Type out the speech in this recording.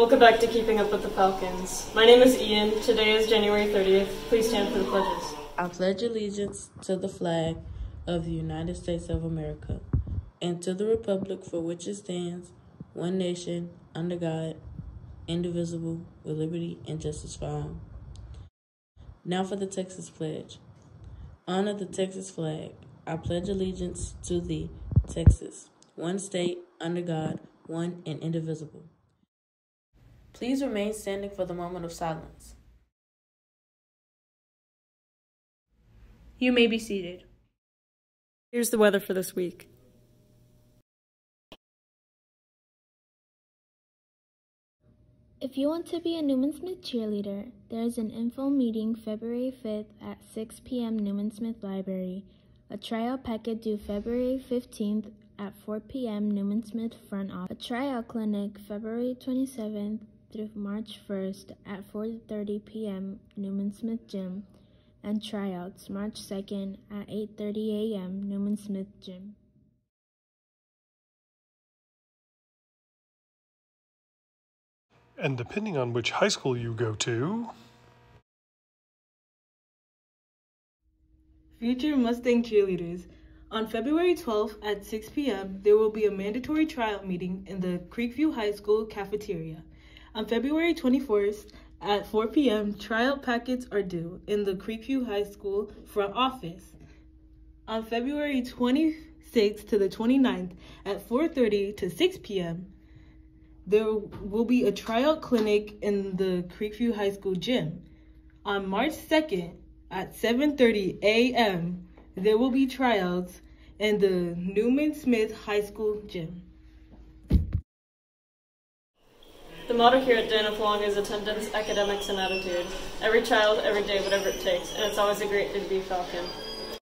Welcome back to Keeping Up with the Falcons. My name is Ian. Today is January 30th. Please stand for the pledges. I pledge allegiance to the flag of the United States of America and to the republic for which it stands, one nation, under God, indivisible, with liberty and justice for all. Now for the Texas Pledge. Honor the Texas flag. I pledge allegiance to the Texas, one state, under God, one and indivisible. Please remain standing for the moment of silence. You may be seated. Here's the weather for this week. If you want to be a Newman Smith cheerleader, there is an info meeting February 5th at 6 p.m. Newman Smith Library. A tryout packet due February 15th at 4 p.m. Newman Smith front office. A tryout clinic February 27th through March 1st at 4:30 p.m. Newman Smith Gym and tryouts March 2nd at 8:30 a.m. Newman Smith Gym. And depending on which high school you go to, Future Mustang cheerleaders. On February 12th at 6 p.m., there will be a mandatory tryout meeting in the Creekview High School cafeteria. On February 24th at 4 p.m., tryout packets are due in the Creekview High School front office. On February 26th to the 29th at 4:30 to 6 p.m., there will be a tryout clinic in the Creekview High School gym. On March 2nd at 7:30 a.m., there will be tryouts in the Newman Smith High School gym. Motto here at Dana Long is attendance, academics, and attitude. Every child, every day, whatever it takes, and it's always a great day to be Falcon.